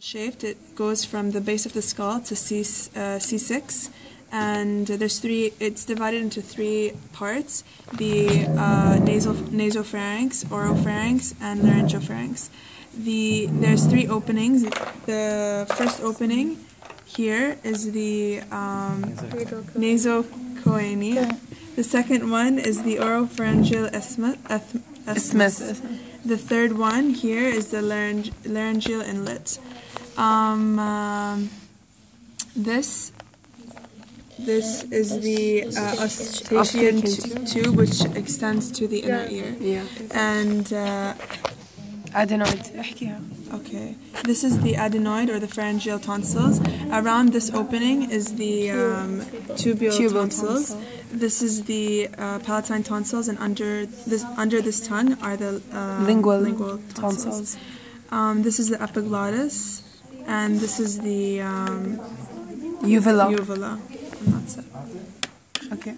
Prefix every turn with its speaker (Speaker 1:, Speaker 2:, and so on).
Speaker 1: shaped. It goes from the base of the skull to C, uh, C6, and there's three. It's divided into three parts: the uh, nasal nasopharynx, oropharynx, and laryngopharynx. The there's three openings. The first opening here is the um, nasocoineal. The second one is the oropharyngeal isthmus. The third one here is the laryng laryngeal inlet. Um, um, this this is the uh, eustachian tube, which extends to the inner ear.
Speaker 2: Yeah.
Speaker 1: And uh,
Speaker 2: adenoid احكيها
Speaker 1: okay, this is the adenoid or the pharyngeal tonsils. Around this opening is the um, tubular
Speaker 2: Tubal
Speaker 1: tonsils.
Speaker 2: tonsil.
Speaker 1: This is the uh, palatine tonsils, and under this under this tongue are the uh,
Speaker 2: Lingual
Speaker 1: lingual tonsils.
Speaker 2: tonsils.
Speaker 1: Um, this is the epiglottis, and this is the um,
Speaker 2: uvula
Speaker 1: uvula. And that's it.
Speaker 2: okay